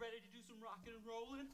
ready to do some rocking and rolling?